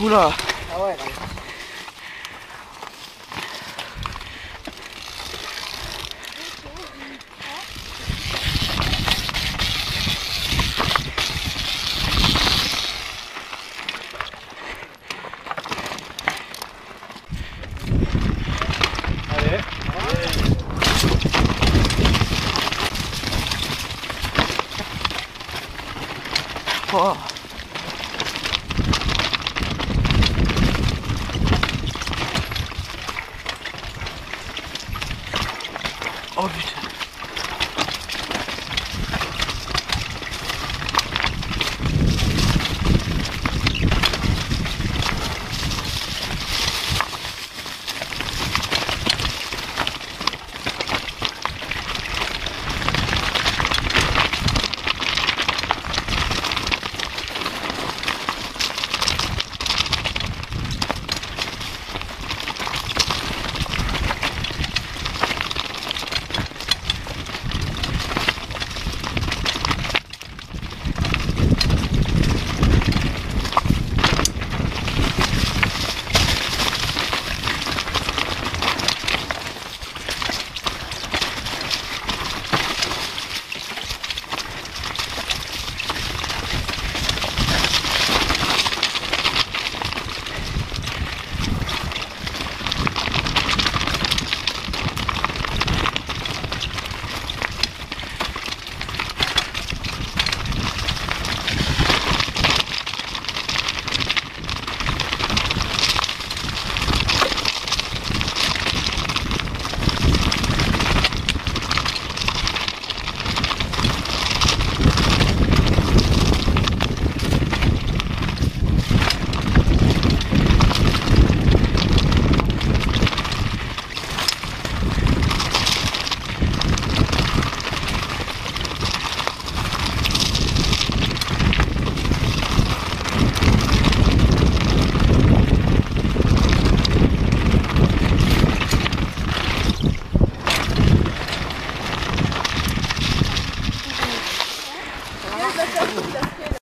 Oula Ah ouais, Allez. Oh. Oh putain